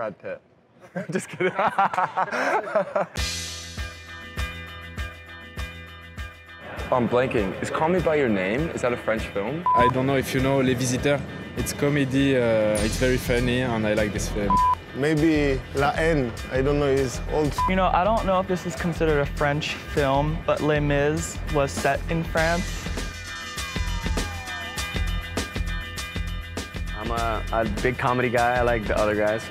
Brad Pitt. Just kidding. I'm blanking. Is Call Me By Your Name, is that a French film? I don't know if you know Les Visiteurs. It's comedy, uh, it's very funny, and I like this film. Maybe La Haine. I don't know. It's old. You know, I don't know if this is considered a French film, but Les Mis was set in France. I'm a, a big comedy guy. I like the other guys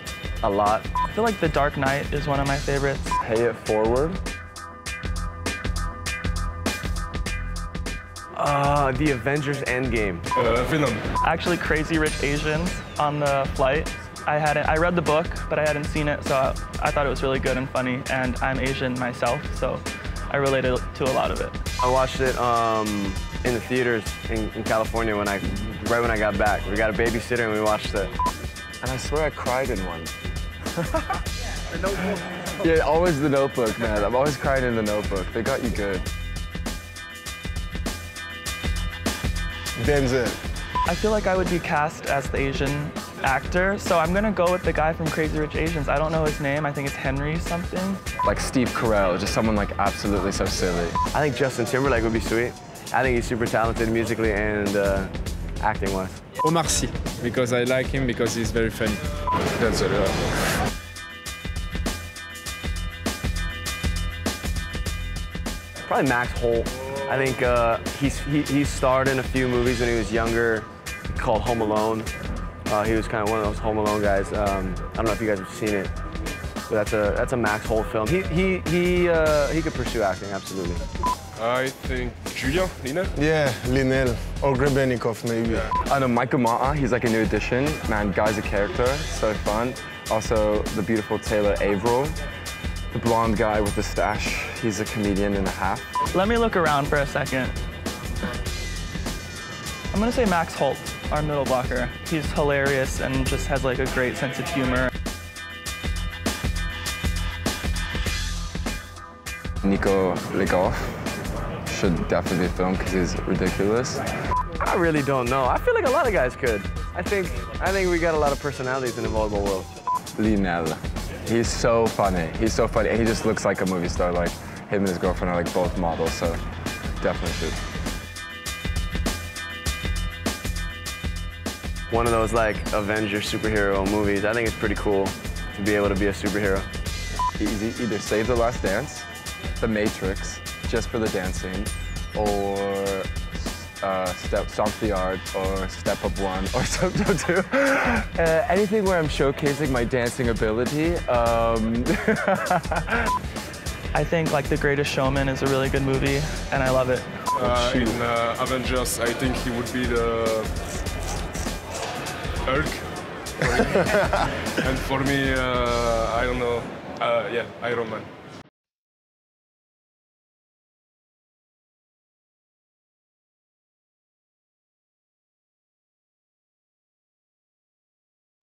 a lot. I feel like The Dark Knight is one of my favorites. Pay It Forward. Uh, the Avengers Endgame. Uh, Venom. Actually, Crazy Rich Asians on the flight. I hadn't, I read the book, but I hadn't seen it, so I, I thought it was really good and funny, and I'm Asian myself, so I related to a lot of it. I watched it um, in the theaters in, in California when I, right when I got back. We got a babysitter and we watched it. And I swear I cried in one. the notebook. Yeah, always the notebook, man. I'm always crying in the notebook. They got you good. Denzel. I feel like I would be cast as the Asian actor, so I'm gonna go with the guy from Crazy Rich Asians. I don't know his name. I think it's Henry something. Like Steve Carell, just someone like absolutely so silly. I think Justin Timberlake would be sweet. I think he's super talented musically and uh, acting-wise. Omar Sy, because I like him because he's very funny. Denzel, yeah. Probably Max Holt. I think uh, he's, he, he starred in a few movies when he was younger called Home Alone. Uh, he was kind of one of those Home Alone guys. Um, I don't know if you guys have seen it, but that's a, that's a Max Holt film. He, he, he, uh, he could pursue acting, absolutely. I think Julian Lina. Yeah, Lyneel or Grebennikov maybe. I know Micah Ma'a, he's like a new addition. Man, guy's a character, so fun. Also, the beautiful Taylor Averill, the blonde guy with the stash. He's a comedian and a half. Let me look around for a second. I'm gonna say Max Holt, our middle blocker. He's hilarious and just has like a great sense of humor. Nico Le Goff should definitely be filmed because he's ridiculous. I really don't know. I feel like a lot of guys could. I think, I think we got a lot of personalities in the volleyball world. Lyneel. He's so funny. He's so funny. And he just looks like a movie star. Like him and his girlfriend are like both models, so definitely should. One of those like Avenger superhero movies. I think it's pretty cool to be able to be a superhero. Easy, either Save the Last Dance, The Matrix, just for the dancing, or uh, Step Stomp the Yard, or Step Up One, or Step Up Two. Uh, anything where I'm showcasing my dancing ability. Um, I think like The Greatest Showman is a really good movie, and I love it. Uh, in uh, Avengers, I think he would be the Hulk. for and for me, uh, I don't know. Uh, yeah, Iron Man.